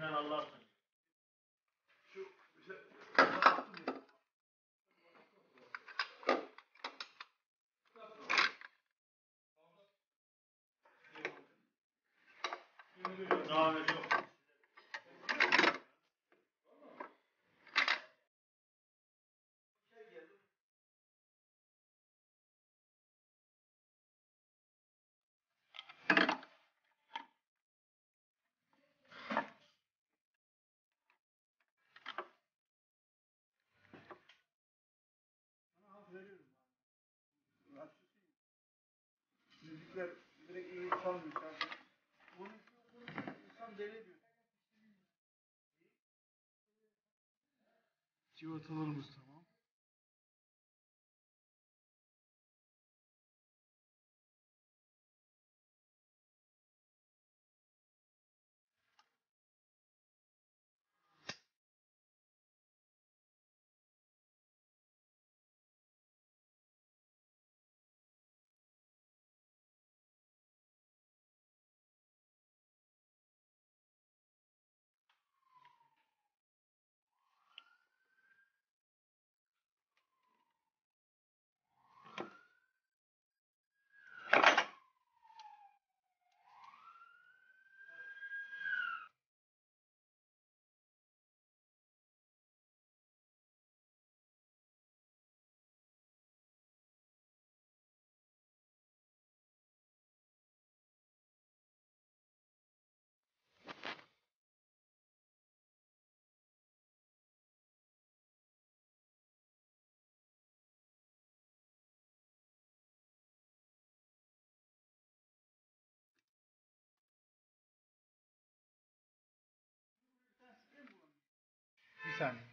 Elimden Allah'sın. Direkt iyi çalmıyor şarkı. Onun insan deli ediyor. Civatalarımız tamam. Son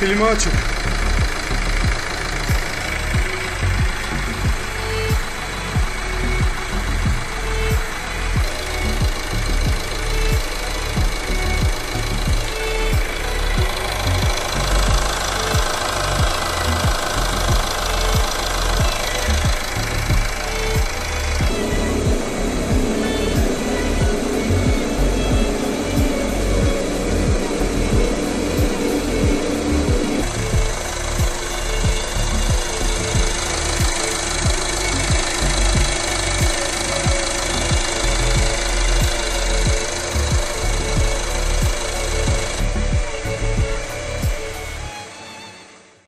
Кельмачев.